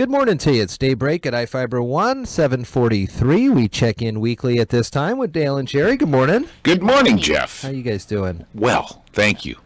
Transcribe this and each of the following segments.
Good morning to you. It's Daybreak at iFiber 1, 743. We check in weekly at this time with Dale and Jerry. Good morning. Good morning, Jeff. How you guys doing? Well, thank you.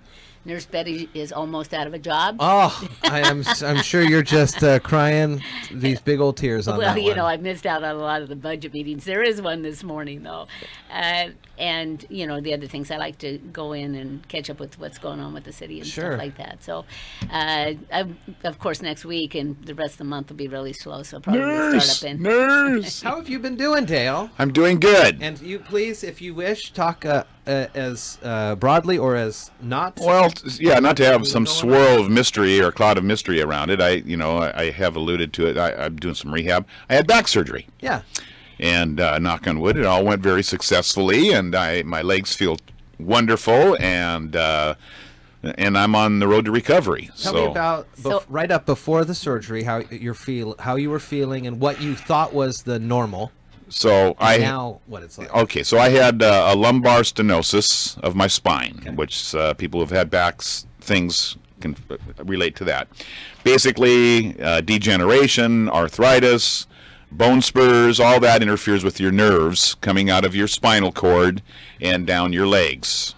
Nurse Betty is almost out of a job. Oh, I am I'm sure you're just uh, crying these big old tears on well, that you one. know, I missed out on a lot of the budget meetings. There is one this morning, though. Uh, and, you know, the other things, I like to go in and catch up with what's going on with the city and Sure. stuff like that. So, uh, I, of course, next week and the rest of the month will be really slow. So, probably Nurse, start up in. nurse. How have you been doing, Dale? I'm doing good. And you please, if you wish, talk uh, uh, as uh, broadly or as not. Well, t- yeah, not to have some swirl of mystery or cloud of mystery around it. I, you know, I, I have alluded to it. I, I'm doing some rehab. I had back surgery, yeah. And uh, knock on wood, it all went very successfully, and I my legs feel wonderful, and uh, and I'm on the road to recovery. Tell so me about bef- So- right up before the surgery how you're feel how you were feeling and what you thought was the normal. so I now what it's like. Okay, so I had uh, a lumbar stenosis of my spine, which uh, people who've had backs things can uh, relate to that. Basically, uh, degeneration, arthritis, bone spurs, all that interferes with your nerves coming out of your spinal cord and down your legs.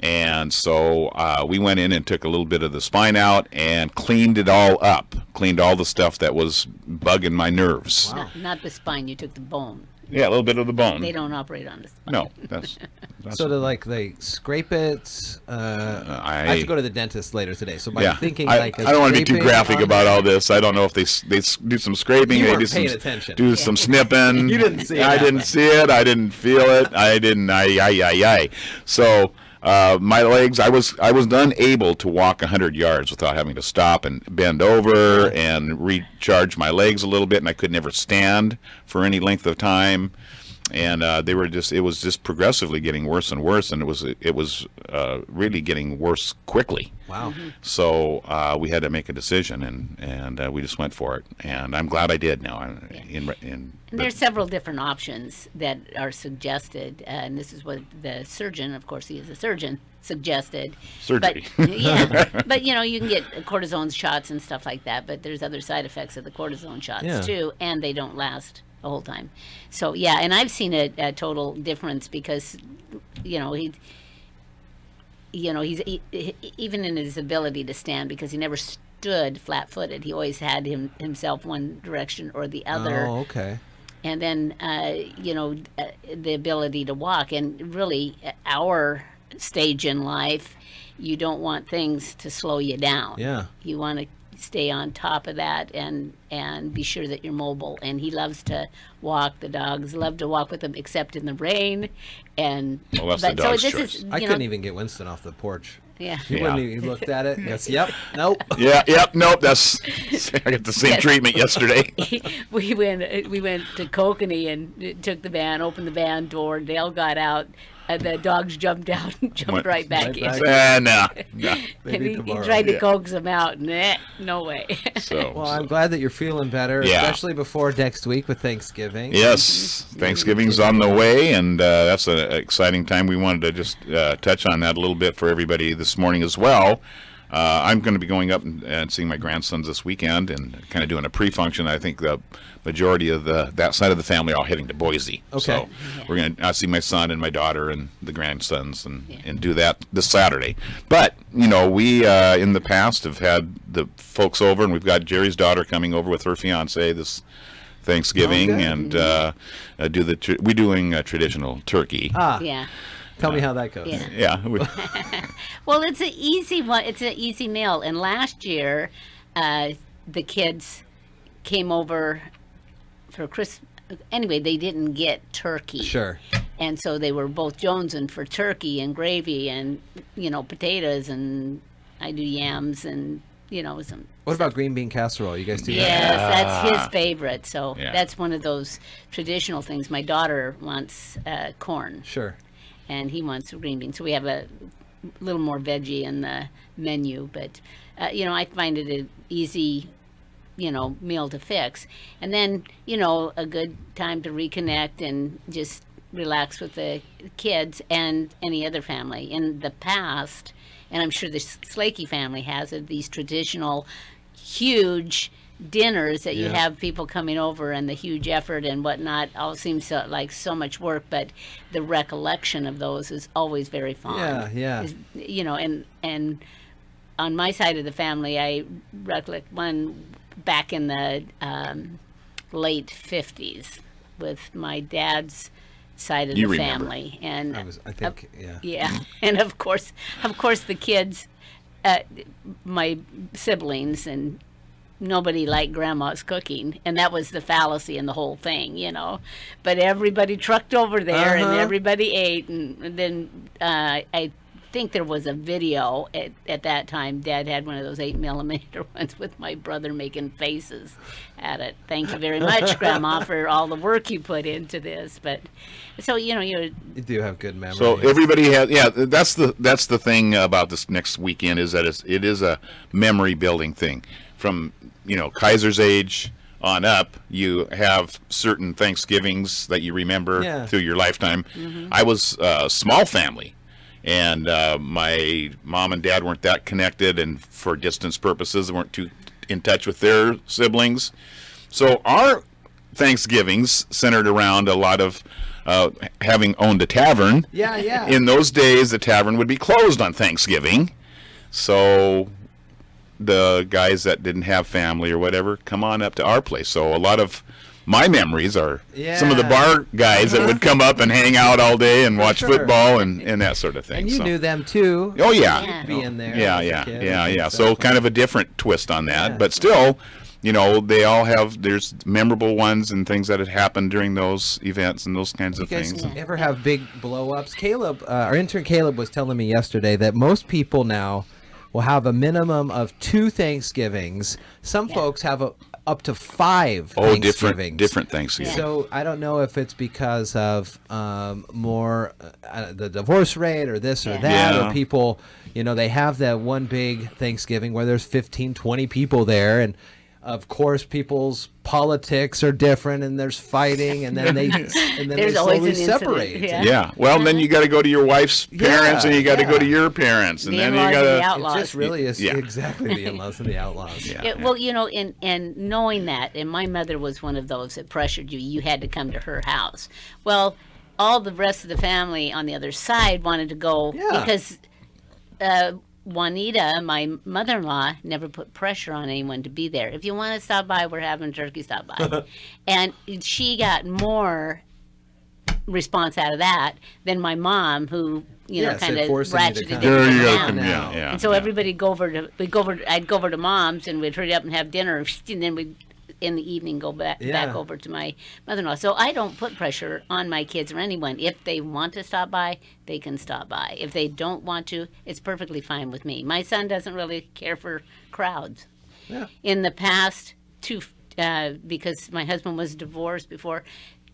And so uh, we went in and took a little bit of the spine out and cleaned it all up, cleaned all the stuff that was bugging my nerves. Not, not the spine, you took the bone. Yeah, a little bit of the bone. They don't operate on the spine. No, that's, that's So to like they scrape it. Uh, I, I- have to go to the dentist later today. So by yeah. thinking I, like a I don't want to be too graphic about all this. I don't know if they they do some scraping. You they weren't do some, attention. Do some snipping. You didn't see it I didn't see it. I didn't feel it. I didn't. I I I I. So. Uh, my legs, I was I was unable to walk a 100 yards without having to stop and bend over and recharge my legs a little bit, and I could never stand for any length of time. And uh, they were just it was just progressively getting worse and worse, and it was it was uh, really getting worse quickly. Wow. So uh, we had to make a decision, and and uh, we just went for it. And I'm glad I did. Now, I'm in, in And there's several different options that are suggested, uh, and this is what the surgeon, of course, he is a surgeon, suggested. Surgery. But, yeah, but you know, you can get cortisone shots and stuff like that, but there's other side effects of the cortisone shots Yeah. too, and they don't last the whole time. So yeah, and I've seen a, a total difference because, you know, he. You know, he's he, he- even in his ability to stand because he never stood flat-footed. He always had him himself one direction or the other Oh, okay. and then uh, you know uh, the ability to walk and really our stage in life you don't want things to slow you down Yeah. you want to stay on top of that and and be sure that you're mobile and he loves to walk the dogs love to walk with him except in the rain and Well, that's the but so dog's this choice. is I you couldn't even get Winston off the porch. yeah He Yeah. wouldn't even he looked at it. and goes, yep. Nope. yeah, yep, nope. That's I got the same Yes. treatment yesterday. we went we went to Kokanee and took the van, opened the van door. Dale got out, and the dogs jumped out and jumped Went right back right in. back. Ah, no, no. and he, he tomorrow. tried to Yeah. coax them out, and eh, no way. So, Well, I'm glad that you're feeling better, Yeah. especially before next week with Thanksgiving. yes, Thanksgiving's on the way, and uh, that's an exciting time. We wanted to just uh, touch on that a little bit for everybody this morning as well. Uh, I'm going to be going up and, and seeing my grandsons this weekend, and kind of doing a pre-function. I think the majority of the that side of the family are all heading to Boise. Okay. So we're going to see my son and my daughter and the grandsons, and and do that this Saturday. But you know, we uh, in the past have had the folks over, and we've got Jerry's daughter coming over with her fiance this. Thanksgiving Oh, and uh, uh, do the tr- we doing a traditional turkey. Ah, yeah. Tell me how that goes. Yeah. yeah, we- Well, it's an easy one. It's an easy meal. And last year, uh, the kids came over for Christmas. Anyway, they didn't get turkey. Sure. and so they were both jonesing for turkey and gravy and you know potatoes and I do yams and you know some. What about green bean casserole? You guys do that? Yes, that's his favorite. So Yeah. that's one of those traditional things. My daughter wants uh, corn, Sure. And he wants green beans. So we have a little more veggie in the menu, but uh, you know I find it an easy you know meal to fix and then you know a good time to reconnect and just relax with the kids and any other family in the past and i'm sure the slakey family has it these traditional huge dinners that you have people coming over and the huge effort and whatnot all seems so, like so much work, but the recollection of those is always very fond. Yeah, yeah. Is- you know, and and on my side of the family, I recollect one back in the um, late fifties with my dad's side of You the remember. family, and I was, I think, yeah. yeah, and of course, of course, the kids, uh, my siblings, and nobody liked grandma's cooking, and that was the fallacy in the whole thing, you know. But everybody trucked over there, and Uh-huh. everybody ate, and, and then uh, I think there was a video at, at that time. Dad had one of those eight millimeter ones with my brother making faces at it. Thank you very much, Grandma, for all the work you put into this. But so you know, you You do have good memories. So everybody has, yeah. That's the that's the thing about this next weekend is that it's, it is a memory building thing. From you know Kaiser's age on up, you have certain Thanksgivings that you remember Yeah. through your lifetime. I was a small family, and uh, my mom and dad weren't that connected, and for distance purposes, they weren't too in touch with their siblings. So our Thanksgivings centered around a lot of uh, having owned a tavern. Yeah, yeah. In those days, the tavern would be closed on Thanksgiving, so the guys that didn't have family or whatever come on up to our place. So a lot of my memories are some of the bar guys that would come up and hang out all day and watch sure. football and, and that sort of thing. and you so. knew them too. Oh yeah, Yeah. Being there Yeah, yeah, kid yeah, yeah. stuff. So kind of a different twist on that, Yeah. but still, you know, they all have there's memorable ones and things that had happened during those events and those kinds You of guys things. ever have big blow ups? Caleb, uh, our intern Caleb, was telling me yesterday that most people now will have a minimum of two Thanksgivings. Some folks have a, up to five Oh, Thanksgivings. different different Thanksgiving. So I don't know if it's because of um, more uh, the divorce rate or this or that, Yeah. or people, you know, they have that one big Thanksgiving where there's 15, 20 people there, and of course, people's politics are different, and there's fighting, and then they and then There's they always slowly an separate. yeah. Yeah. Well, then you got to go to your wife's parents, Yeah, and you got to yeah. go to your parents, and The then you got and the to. out- It just really is Yeah. exactly the in-laws and the outlaws. Yeah. Yeah, well, you know, and and knowing that, and my mother was one of those that pressured you. You had to come to her house. Well, all the rest of the family on the other side wanted to go Yeah. because uh, Juanita, my mother-in-law, never put pressure on anyone to be there. If you want to stop by, we're having turkey. Stop by, and she got more response out of that than my mom, who you know Yes, kind of forcing you to ratcheted come. it There you go. down. Yeah, yeah. And so yeah. everybody go over to we go over. I'd go over to mom's and we'd hurry up and have dinner, and then we'd in the evening go back Yeah. back over to my mother-in-law. So I don't put pressure on my kids or anyone. If they want to stop by, they can stop by. If they don't want to, it's perfectly fine with me. My son doesn't really care for crowds. Yeah. In the past, two uh, because my husband was divorced before.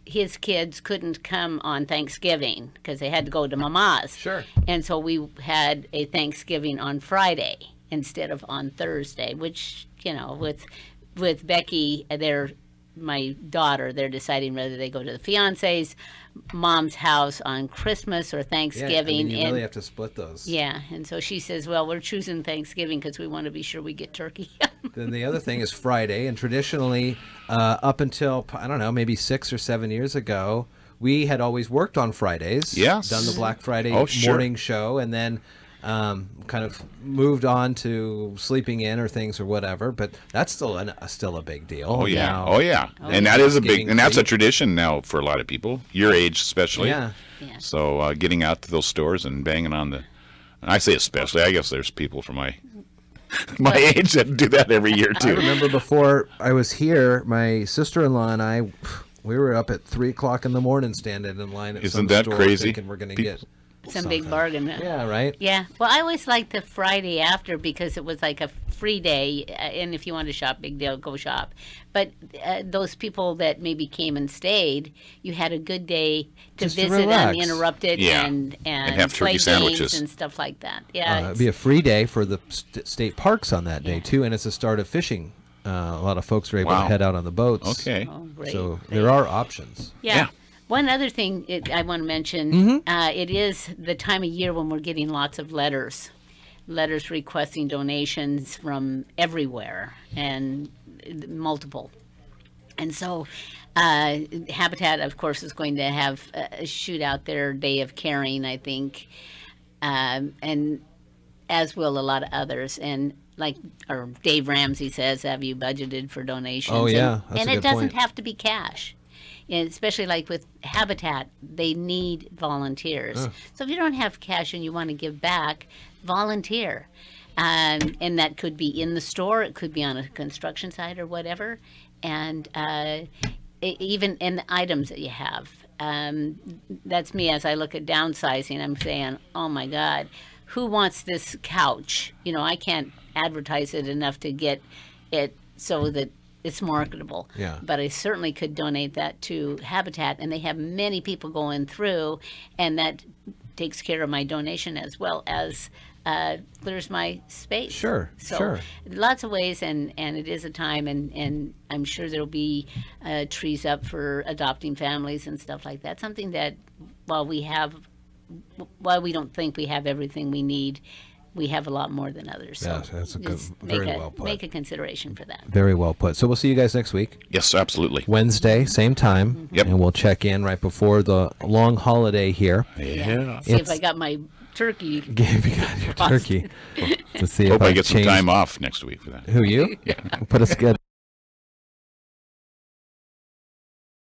His kids couldn't come on Thanksgiving because they had to go to mama's. Sure. And so we had a Thanksgiving on Friday instead of on Thursday, which you know, with with Becky, uh, they're my daughter. They're deciding whether they go to the fiance's mom's house on Christmas or Yeah, Thanksgiving. I mean, you and really have to split those. yeah, and so she says, "Well, we're choosing Thanksgiving because we want to be sure we get turkey." Then the other thing is Friday, and traditionally, uh, up until I don't know, maybe six or seven years ago, we had always worked on Fridays. Yes. done the Black Friday Oh, sure. morning show, and then um, kind of moved on to sleeping in or things or whatever. But that's still an, uh, still a big deal. Oh yeah, now. oh yeah, and that is a big, and that's a tradition now for a lot of people, your age especially. yeah. yeah. So uh, getting out to those stores and banging on the, and I say especially, I guess there's people from my my age that do that every year I too. remember before I was here, my sister-in-law and I, we were up at three o'clock in the morning standing in line at Isn't some that store crazy? thinking we're going to get Some big bargain. Yeah, right. Yeah. Well, I always liked the Friday after because it was like a free day, uh, and if you want to shop, big deal, go shop. But uh, those people that maybe came and stayed, you had a good day to Just visit relax. uninterrupted Yeah. and and, have play turkey sandwiches. games and stuff like that. Yeah. Uh, it'd be a free day for the st- state parks on that day too, and it's the start of fishing. Uh, a lot of folks are able Wow. to head out on the boats. Okay. oh, great, So great. there are options. Yeah. Yeah. One other thing it, I want to mention Mm-hmm. uh, it is the time of year when we're getting lots of letters. Letters requesting donations from everywhere. And multiple. And so, uh, Habitat, of course, is going to have a shoot out their day of caring, I think, um, and as will a lot of others. And like, or Dave Ramsey says, have you budgeted for donations? Oh, And- yeah, and a it doesn't point. have to be cash. Especially like with Habitat, they need volunteers. So if you don't have cash and you want to give back, volunteer. Um, and that could be in the store, it could be on a construction site or whatever. And uh, even in the items that you have. Um, that's me as I look at downsizing. I'm saying, oh my God, who wants this couch? You know, I can't advertise it enough to get it so that it's marketable. Yeah. But I certainly could donate that to Habitat, and they have many people going through, and that takes care of my donation as well as uh, clears my space. Sure, So sure. lots of ways, and and it is a time, and and I'm sure there'll be uh, trees up for adopting families and stuff like that. Something that while we have, while we don't think we have everything we need. We have a lot more than others. So Yes, that's a good- very make a, well put. Make a consideration for that. Very well put. So we'll see you guys next week. Yes, absolutely. Wednesday, same time. Mm-hmm. Yep. And we'll check in right before the long holiday here. Yeah. See if I got my turkey. Give you got your turkey to see Hope if I I've get some time off next week for that. Who you? yeah. Put a schedule.